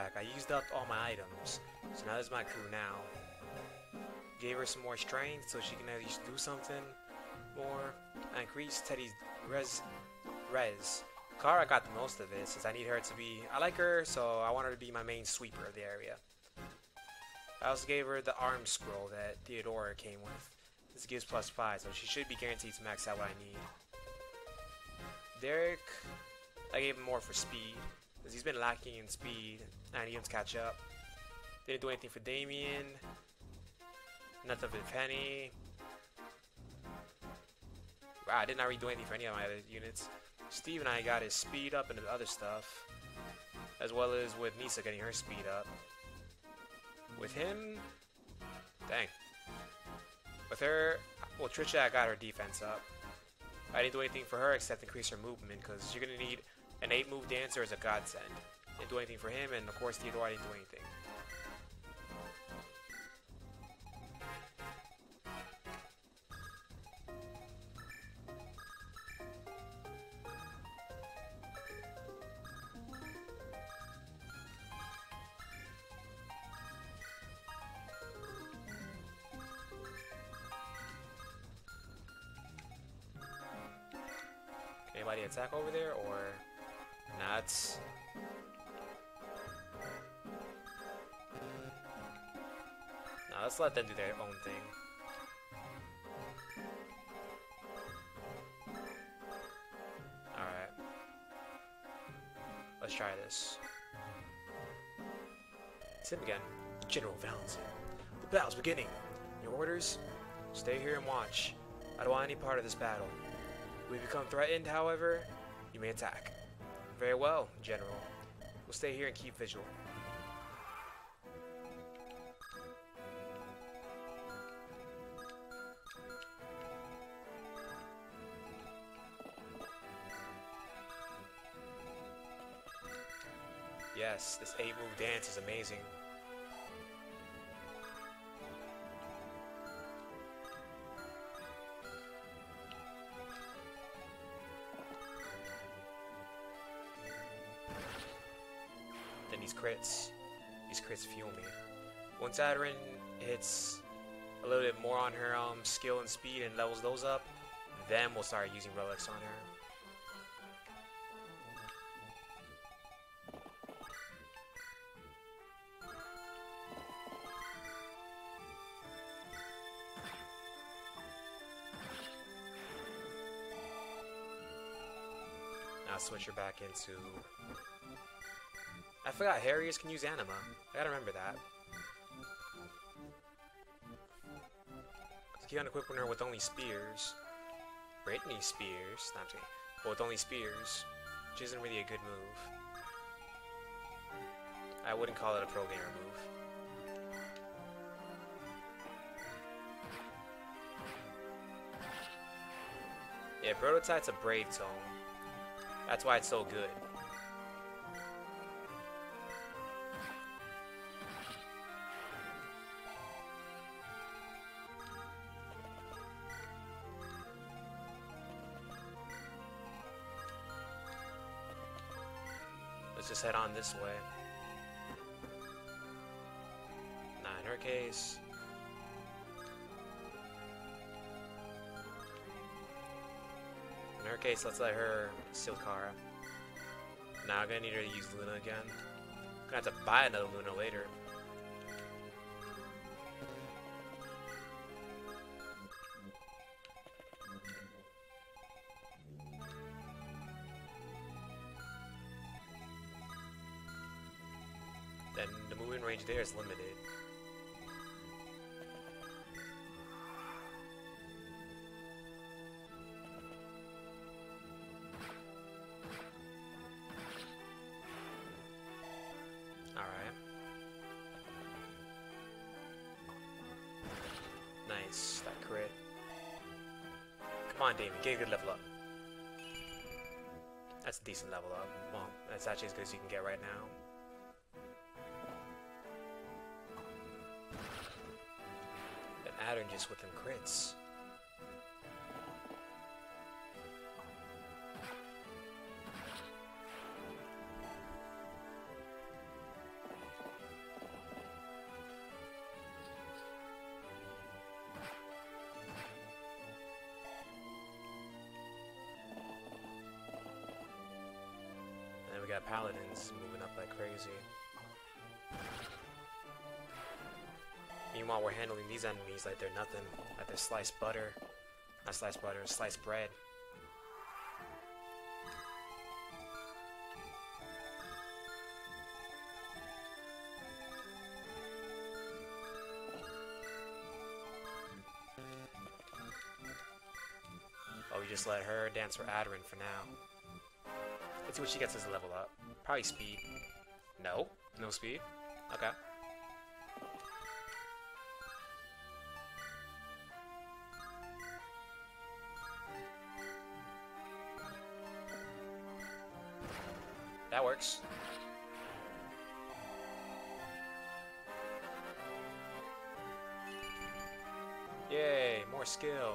back, I used up all my items, so now there's my crew now. Gave her some more strength so she can at least do something more. I increased Teddy's res. Res. Kara got the most of it since I need her to be. I like her, so I want her to be my main sweeper of the area. I also gave her the arm scroll that Theodora came with. This gives plus 5, so she should be guaranteed to max out what I need. Derek, I gave him more for speed, because he's been lacking in speed, and he to catch up. Didn't do anything for Damien. Nothing for Penny. Wow, I did not really do anything for any of my other units. Steve and I got his speed up and the other stuff. As well as with Nisa getting her speed up. With him... Dang. With her... Well, Trisha, I got her defense up. I didn't do anything for her except increase her movement, because you're going to need an 8-move dancer is a godsend. Didn't do anything for him, and of course Theodore didn't do anything. Anybody attack over there, or nuts? Now let's let them do their own thing. Alright. Let's try this. It's him again. General Valentin. The battle's beginning. Your orders? Stay here and watch. I don't want any part of this battle. We become threatened, however, you may attack. Very well, General. We'll stay here and keep vigil. Yes, this 8-move dance is amazing. These crits, these crits fuel me. Once Aderin hits a little bit more on her um, skill and speed and levels those up, then we'll start using relics on her. Now switch her back into. Forgot Harriers can use anima. I gotta remember that. Keep on equipping her with only spears. Britney spears. Not me. But with only spears. Which isn't really a good move. I wouldn't call it a pro gamer move. Yeah, Prototype's a Brave Tome. That's why it's so good. Just head on this way. Nah, in her case... In her case, let's let her steal Kara. Now I'm gonna need her to use Luna again. Gonna have to buy another Luna later. There is limited. Alright. Nice, that crit. Come on, Damien, get a good level up. That's a decent level up. Well, that's actually as good as you can get right now. Just with them crits. And then we got paladins moving up like crazy. Meanwhile, we're handling these enemies like they're nothing, like they're sliced butter. Not sliced butter, sliced bread. Oh, we just let her dance for Adorin for now. Let's see what she gets as a level up. Probably speed. No? No speed? Okay. Works. Yay, more skill.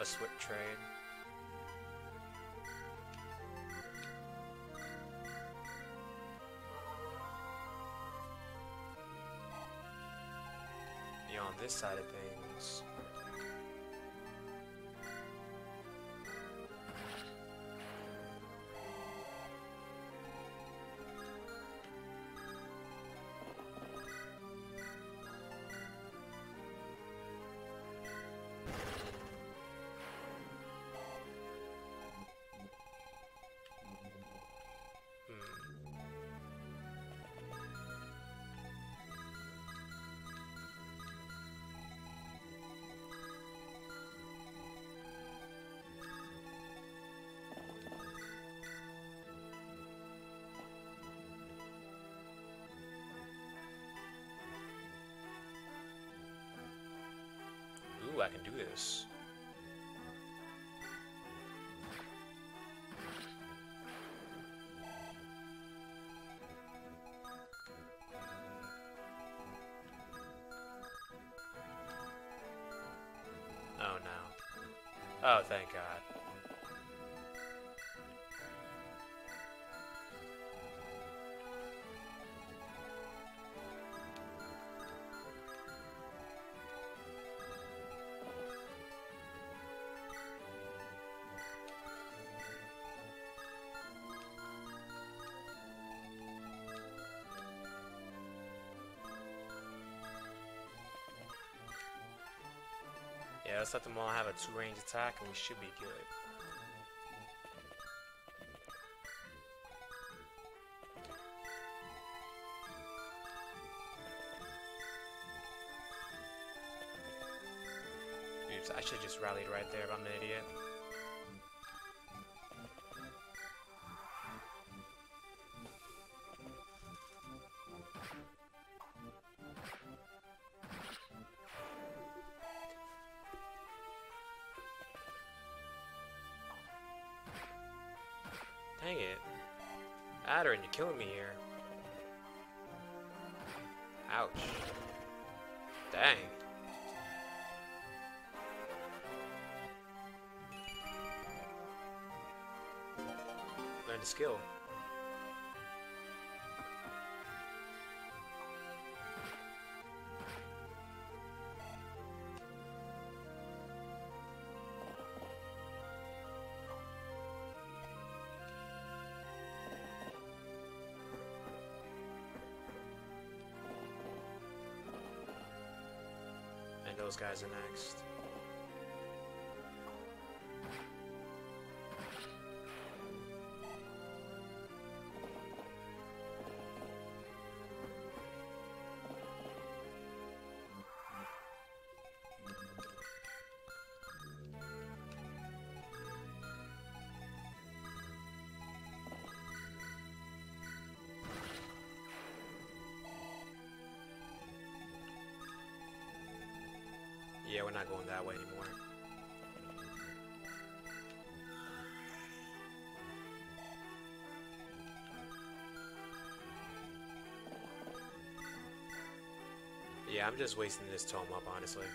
A trade. Yeah, on this side of things. I can do this. Let's let them all have a two-range attack and we should be good. Oops, I should just rallied right there if I'm an idiot. Dang it. Adderin, you're killing me here. Ouch. Dang. Learn the skill. Those guys are next. We're not going that way anymore. Yeah, I'm just wasting this tome up, honestly.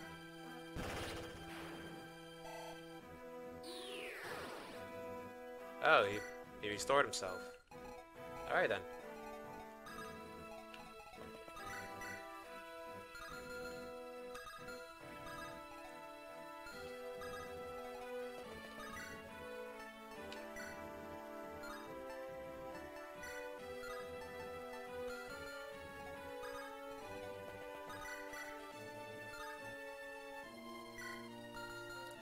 Oh, he, he restored himself. Alright then.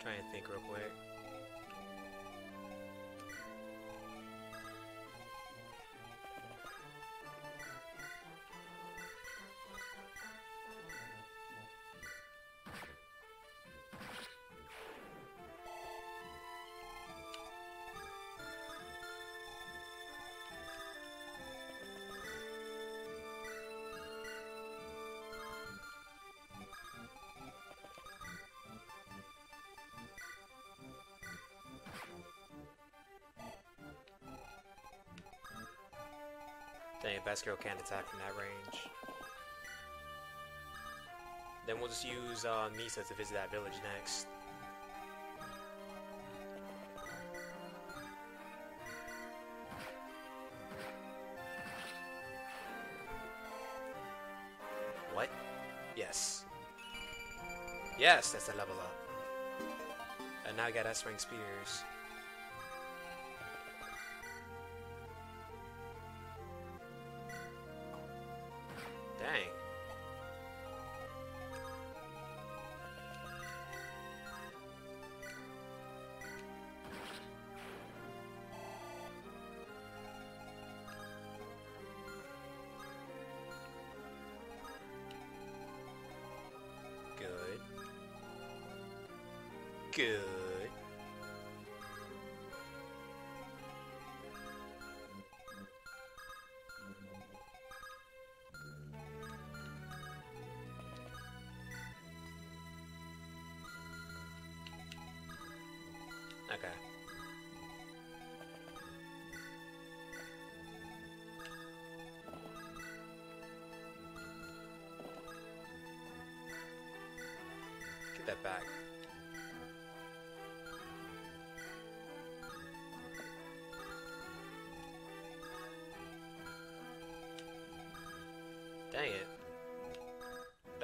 Try and think real quick. Dang, Baskerville can't attack from that range. Then we'll just use uh, Misa to visit that village next. What? Yes. Yes, that's a level up. And now I got S-Ring Spears. Good. Okay. Get that back.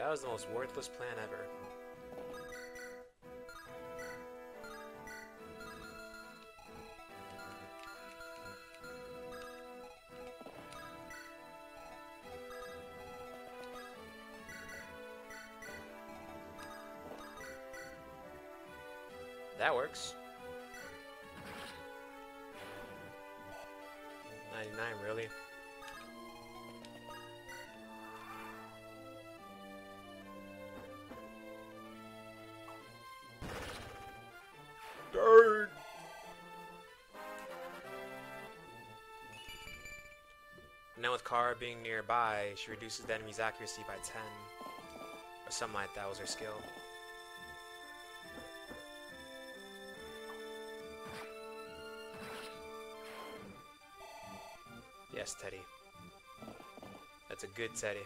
That was the most worthless plan ever. Kara being nearby, she reduces the enemy's accuracy by 10. Or something like that was her skill. Yes, Teddy. That's a good Teddy.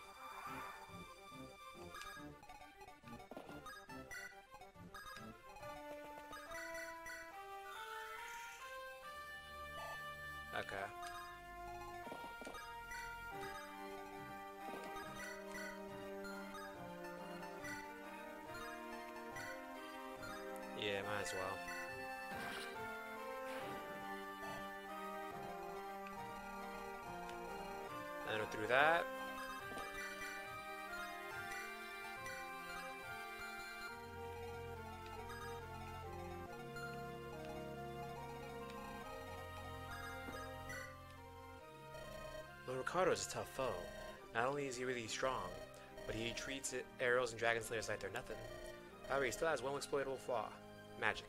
Lord is a tough foe. Not only is he really strong, but he treats it, arrows and dragon slayers like they're nothing. However, he still has one exploitable flaw magic.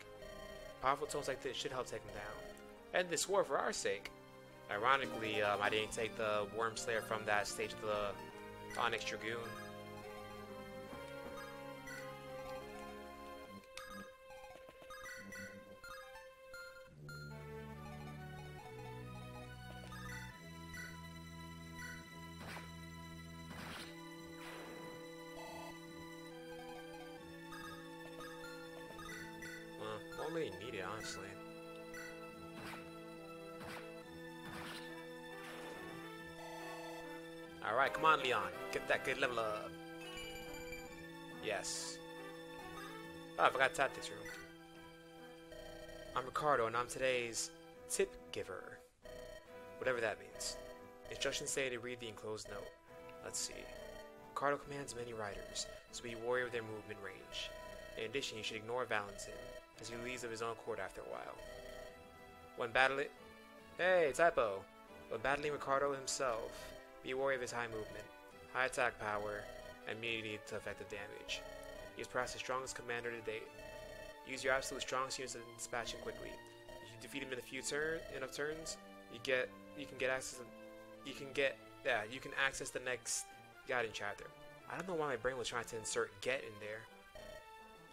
Powerful tomes like this should help take him down. And this war for our sake. Ironically, um, I didn't take the Wyrmslayer from that stage of the Onyx Dragoon. Leon. Get that good level up. Yes. Oh, I forgot tactics room. I'm Ricardo, and I'm today's tip giver. Whatever that means. Instructions say to read the enclosed note. Let's see. Ricardo commands many riders, so be wary of their movement range. In addition, you should ignore Valentin, as he leaves of his own accord after a while. When battling... Hey, typo! When battling Ricardo himself, be wary of his high movement, high attack power, and immunity to effective damage. He is perhaps the strongest commander to date. Use your absolute strongest units and dispatch him quickly. If you defeat him in a few turn enough turns, you get you can get access to, you can get yeah, you can access the next guiding chapter. I don't know why my brain was trying to insert get in there.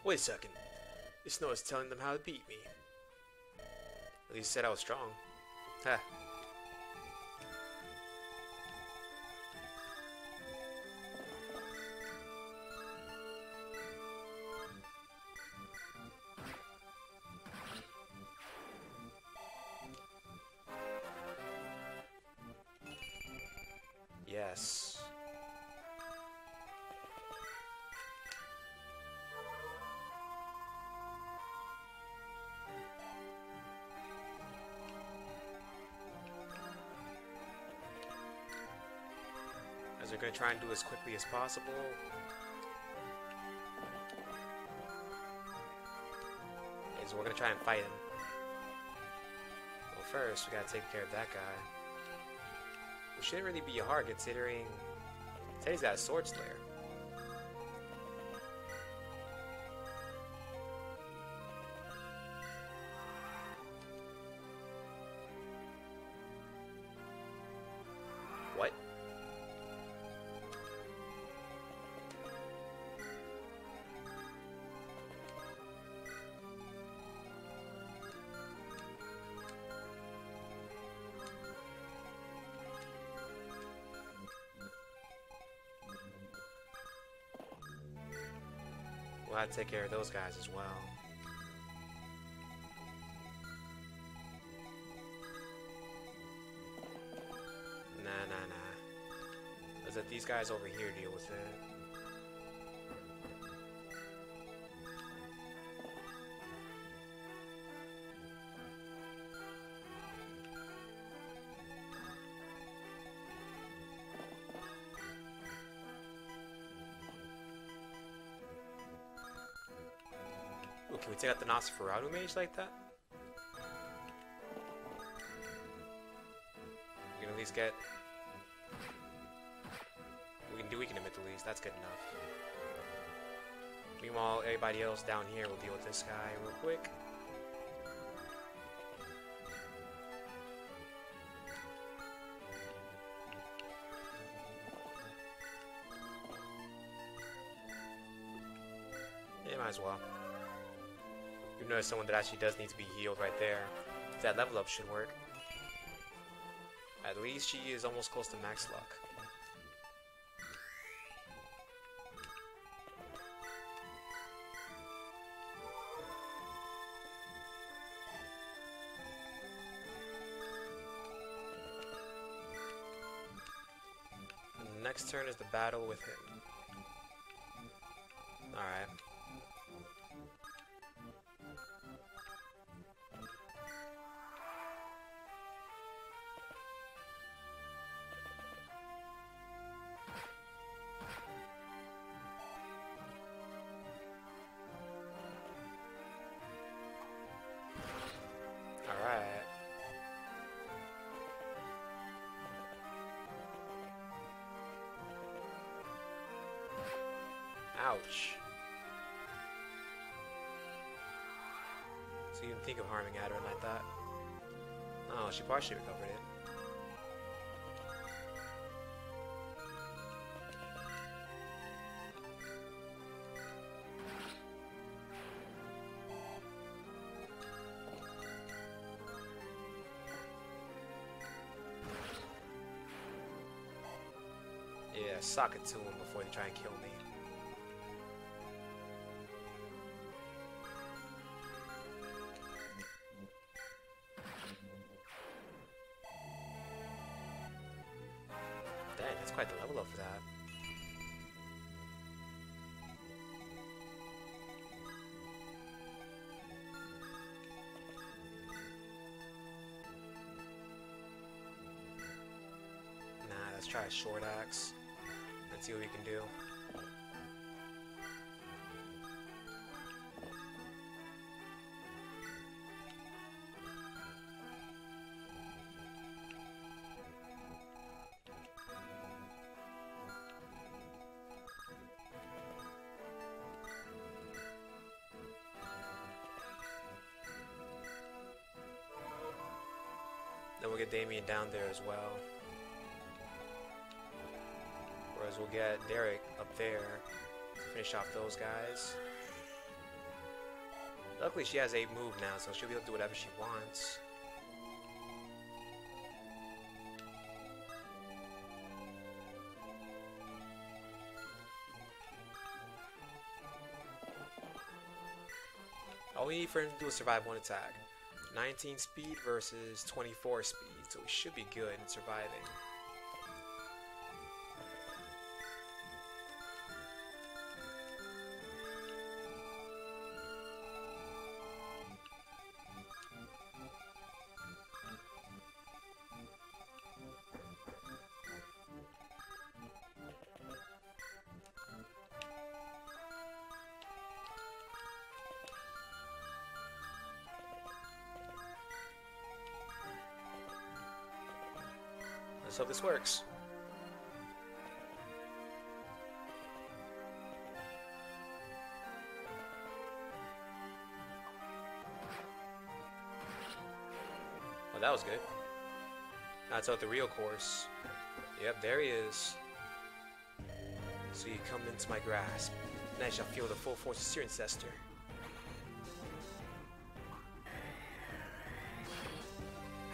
Wait a second. This note is telling them how to beat me. At least said I was strong. Ha. We're going to try and do as quickly as possible. Is we're going to try and fight him. Well, first, we got to take care of that guy. It shouldn't really be hard considering Teddy's got a sword slayer. We'll have to take care of those guys as well. Nah, nah, nah. Let's let these guys over here deal with it. Take out the Nosferatu mage like that? We can at least get... We can do weaken him at the least, that's good enough. Meanwhile, everybody else down here will deal with this guy real quick. You notice someone that actually does need to be healed right there. That level up should work. At least she is almost close to max luck. Next turn is the battle with him. Alright. Ouch. So you didn't think of harming Aderin like that? Oh, she partially recovered it. Yeah, sock it to him before they try and kill me. see what we can do. Then we'll get Damien down there as well. We'll get Derek up there to finish off those guys. Luckily, she has 8 move now, so she'll be able to do whatever she wants. All we need for him to do is survive one attack. 19 speed versus 24 speed, so we should be good in surviving. Hope this works. Well, that was good. That's out the real course. Yep, there he is. So you come into my grasp, and I shall feel the full force of your Ancestor.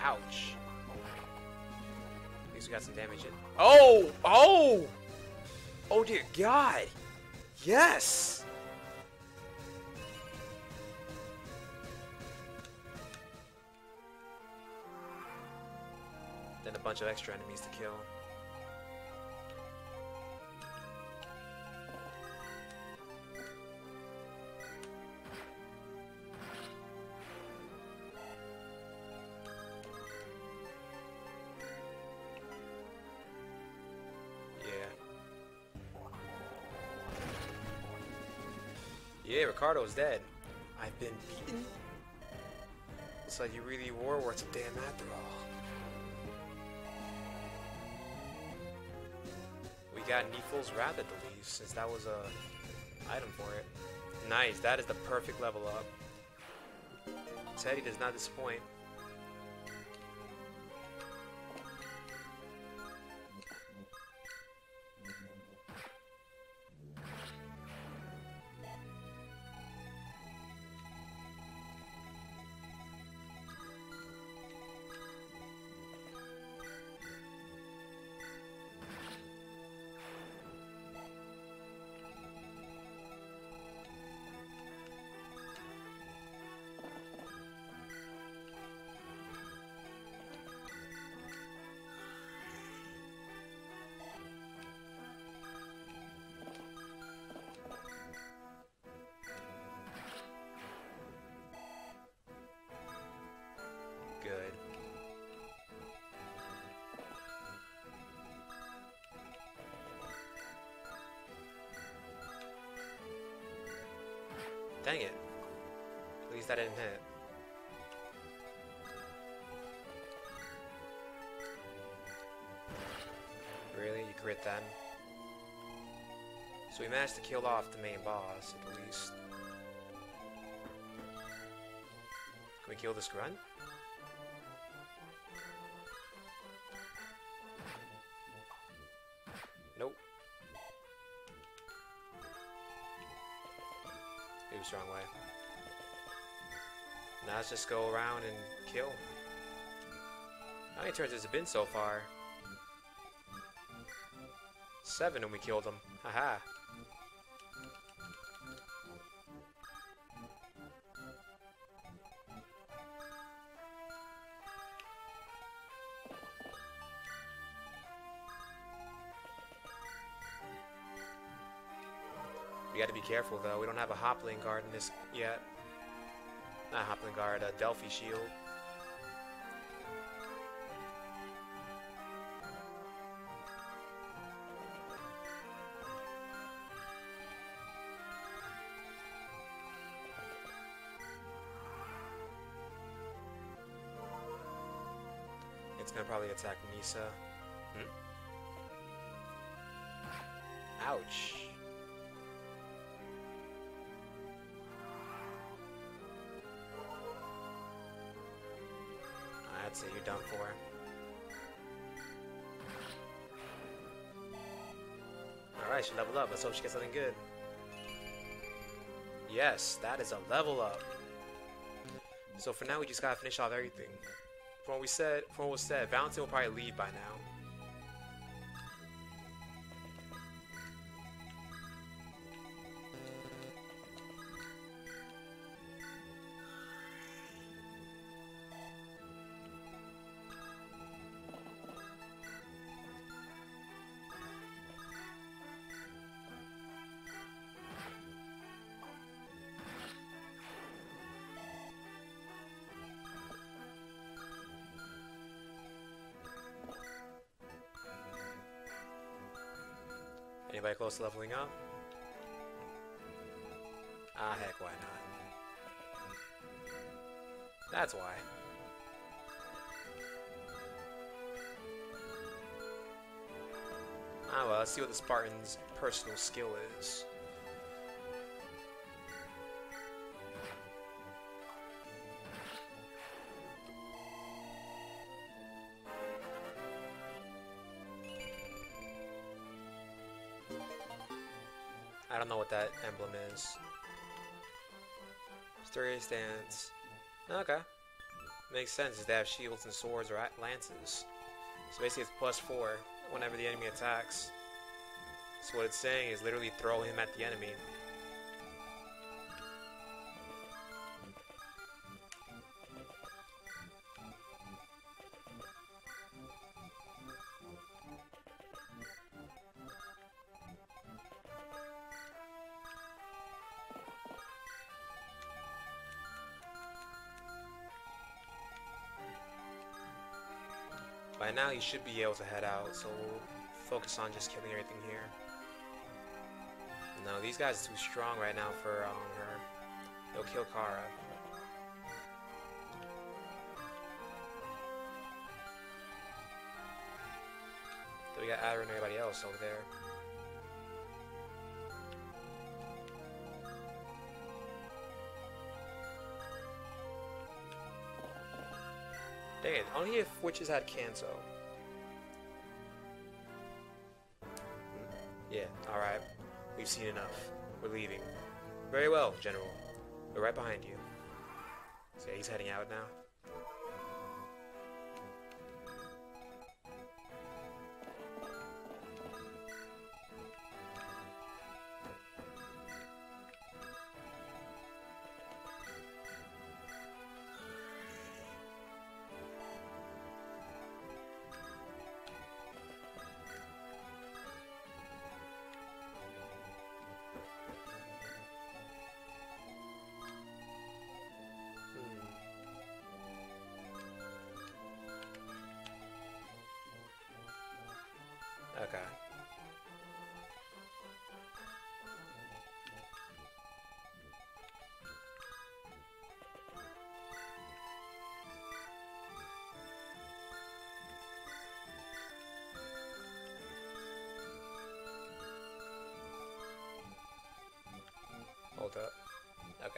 Ouch. Least got some damage in. Oh! Oh! Oh dear God! Yes! Then a bunch of extra enemies to kill. Ricardo's dead. I've been beaten? Looks like you really were worth a damn after all. We got Neefle's Wrath at the least, since that was a item for it. Nice, that is the perfect level up. Teddy does not disappoint. Dang it. At least that didn't hit. Really? You crit then? So we managed to kill off the main boss, at least. Can we kill this grunt? Go around and kill. How many turns has it been so far? Seven and we killed him. Haha. We gotta be careful though. We don't have a Hoplon guard in this yet. Not Hoplon guard, a Delphi shield. It's gonna probably attack Nisa. Hmm? Ouch. It, you're done for. Alright, she leveled up. Let's hope she gets something good. Yes, that is a level up. So for now, we just gotta finish off everything. From what we said, from what was said, Valentin will probably leave by now. Anybody close to leveling up? Ah, heck, why not? That's why. Ah, well, let's see what the Spartan's personal skill is. What that emblem is. Sturdy stance. Okay. Makes sense, they have shields and swords or lances. So basically it's plus four whenever the enemy attacks. So what it's saying is literally throw him at the enemy. Now he should be able to head out, so we'll focus on just killing everything here. No, these guys are too strong right now for um, her. They'll kill Kara. Then we got Adder and everybody else over there. Only if witches had Canto. Yeah, alright. We've seen enough. We're leaving. Very well, General. We're right behind you. So yeah, he's heading out now.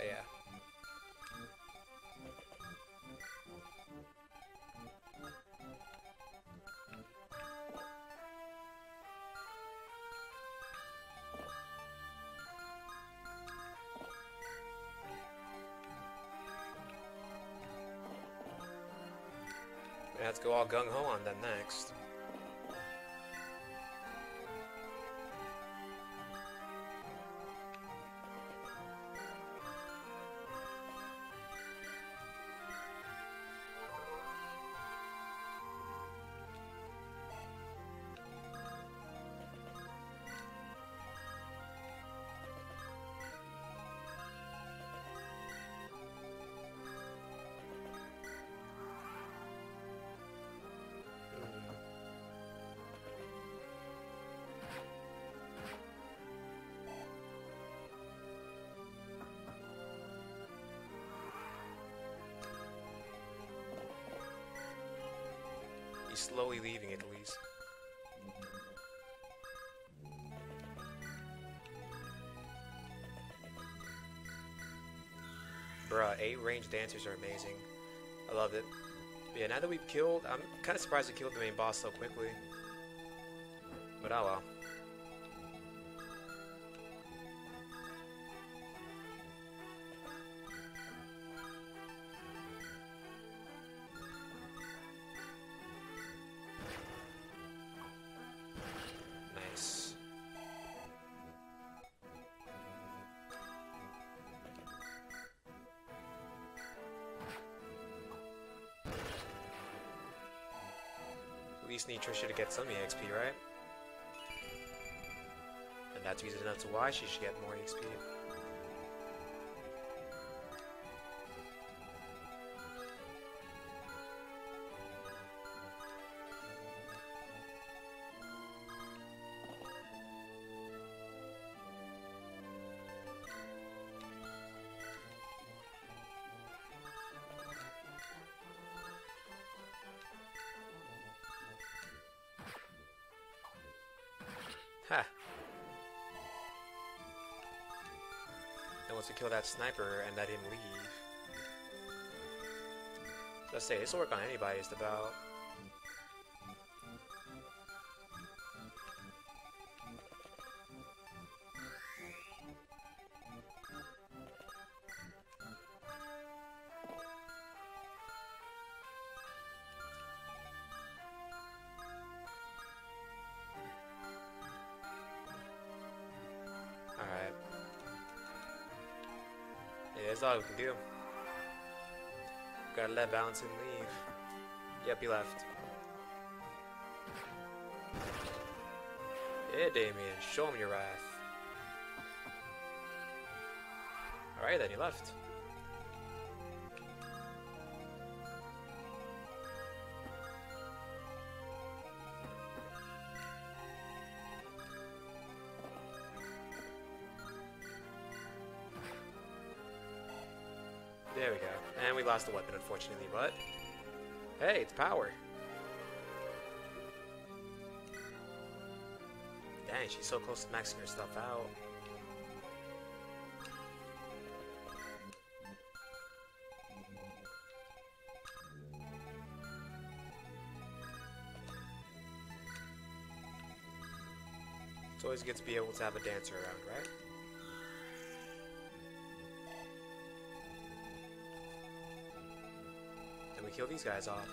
Yeah. To go all gung ho on them next. Slowly leaving it at least. Bruh, eight range dancers are amazing. I love it. Yeah, now that we've killed, I'm kind of surprised we killed the main boss so quickly. But oh well. Need Trisha to get some EXP, right? And that's reason to why she should get more EXP. Once we kill that sniper and let him leave. Let's say this will work on anybody it's about. That's all we can do. Gotta let Valentin leave. Yep, he left. Yeah, Damien, show him your wrath. Alright, then he left. Lost the weapon, unfortunately, but... Hey, it's power. Dang, she's so close to maxing her stuff out. It's always good to be able to have a dancer around, right? Kill these guys off.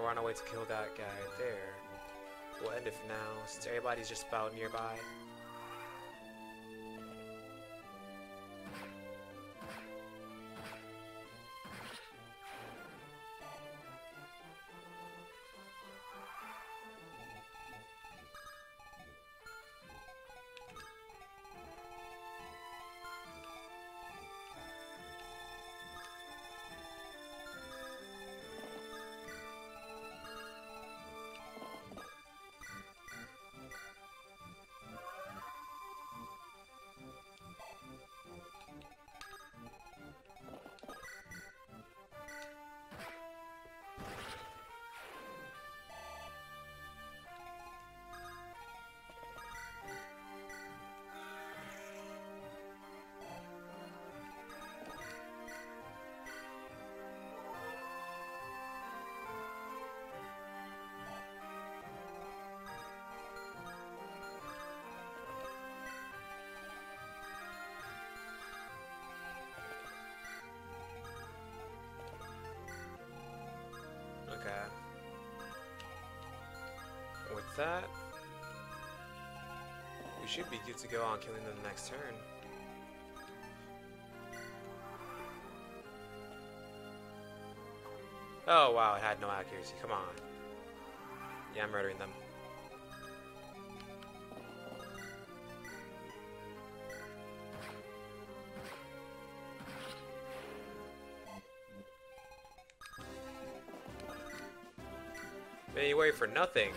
We're on our way to kill that guy there. We'll end it for now, since everybody's just about nearby. that, we should be good to go on killing them the next turn. Oh wow, it had no accuracy, come on. Yeah, I'm murdering them. Then you wait for nothing.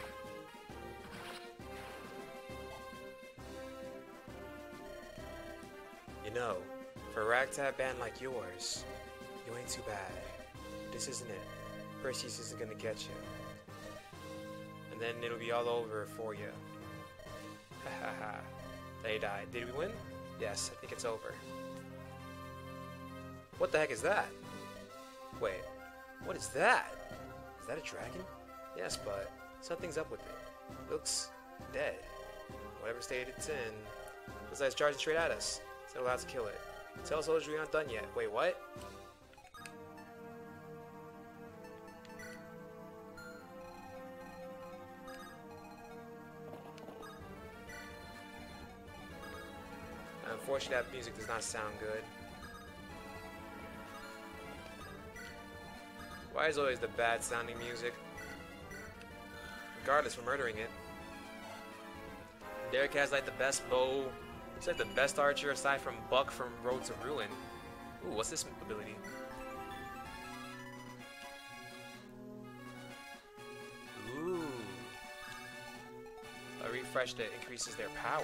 Know, for a ragtag band like yours, you ain't too bad. This isn't it. Perseus isn't gonna get you. And then it'll be all over for you. Ha ha ha. They died. Did we win? Yes, I think it's over. What the heck is that? Wait, what is that? Is that a dragon? Yes, but something's up with it. Looks dead. Whatever state it's in. It's charging straight at us. So to kill it. Tell soldiers we aren't done yet. Wait, what? Unfortunately, that music does not sound good. Why is always the bad sounding music? Regardless, we're murdering it. Derek has like the best bow. He's like the best archer aside from Buck from Road to Ruin. Ooh, what's this ability? Ooh. A refresh that increases their power.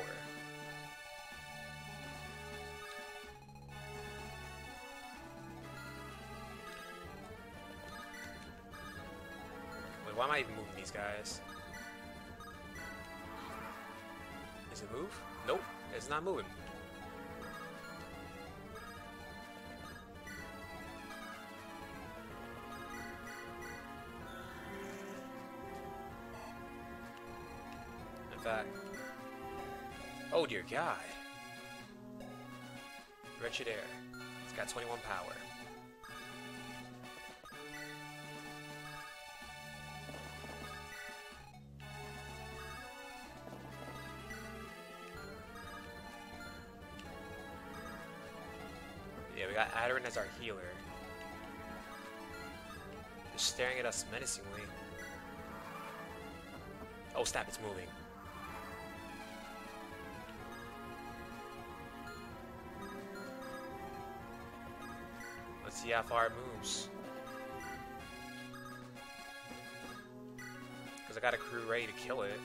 Wait, why am I even moving these guys? Is it move? Nope, it's not moving. In fact, oh dear God, Wretched Air. It's got 21 power. We as our healer. Just staring at us menacingly. Oh snap, it's moving. Let's see how far it moves. Because I got a crew ready to kill it.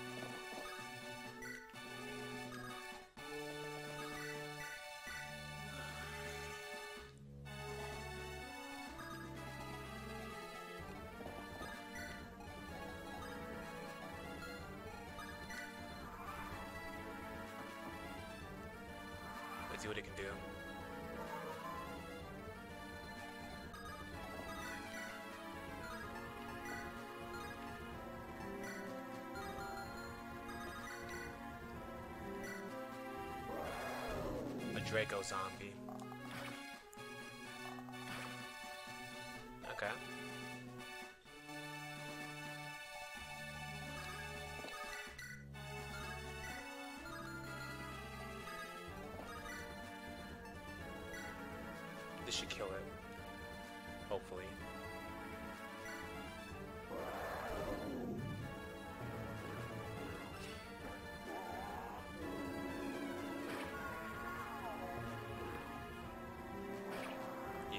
See what it can do. A Draco zombie.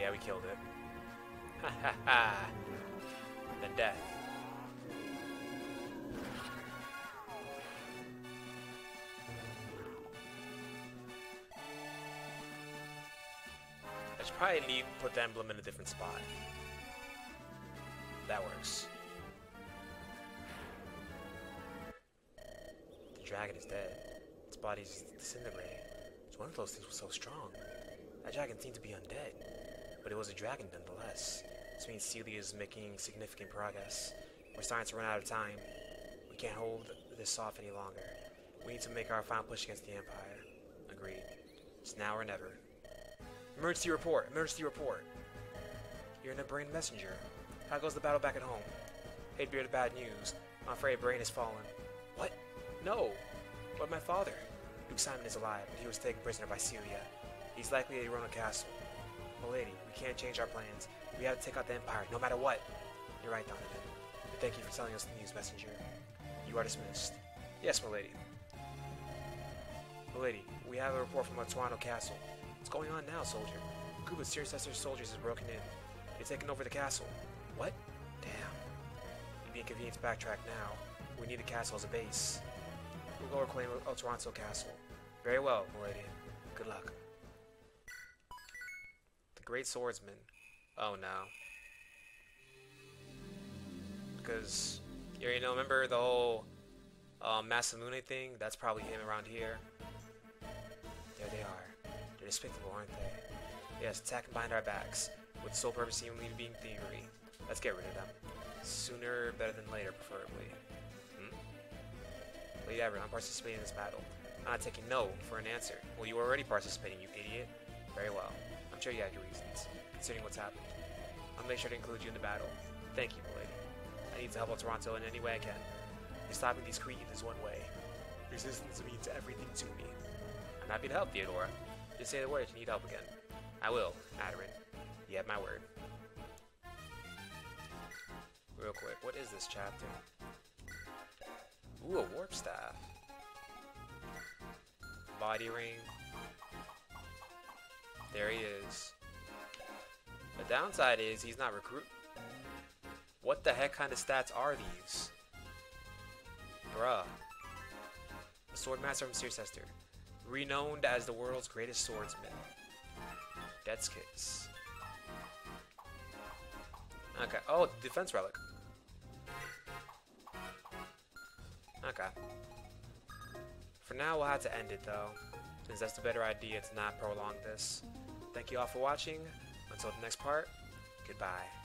Yeah, we killed it. Ha ha ha! Then death. I should probably need put the emblem in a different spot. That works. The dragon is dead. Its body is disintegrating. It's one of those things was so strong. That dragon seemed to be undead, but it was a dragon nonetheless. This means Celia is making significant progress. We're starting to run out of time. We can't hold this off any longer. We need to make our final push against the Empire. Agreed. It's now or never. Emergency report! Emergency report! You're in a brain messenger. How goes the battle back at home? Hey, Beard, bad news. I'm afraid Brain has fallen. What? No! But my father? Luke Simon is alive, but he was taken prisoner by Celia. He's likely at Rona Castle. Milady, we can't change our plans. We have to take out the Empire, no matter what. You're right, Donovan. But thank you for telling us the news, Messenger. You are dismissed. Yes, milady. Milady, we have a report from Otwano Castle. What's going on now, soldier? A group of Seersucker soldiers has broken in. They've taken over the castle. What? Damn. be inconvenient to backtrack now. We need the castle as a base. We'll go reclaim El Toronto Castle. Very well, milady. Good luck. Great Swordsman. Oh no. Because, you know, remember the whole um, Masamune thing? That's probably him around here. There they are. They're despicable, aren't they? Yes, attacking behind our backs, with sole purpose seemingly being thievery. Let's get rid of them. Sooner better than later, preferably. Hmm? Lady Everett, I'm participating in this battle. I'm not taking no for an answer. Well, you were already participating, you idiot. Very well. Sure you had your reasons, considering what's happened. I'll make sure to include you in the battle. Thank you, milady. I need to help out Toronto in any way I can. Stopping these Cretans is one way. Resistance means everything to me. I'm happy to help, Theodora. Just say the word if you need help again. I will, Adarin. You have my word. Real quick, what is this chapter? Ooh, a warp staff. Body ring. There he is. The downside is he's not recruit. What the heck kind of stats are these? Bruh. The Swordmaster from Seercester. Renowned as the world's greatest swordsman. Death's Kiss. Okay. Oh, defense relic. Okay. For now, we'll have to end it though, since that's the better idea to not prolong this. Thank you all for watching. Until the next part, goodbye.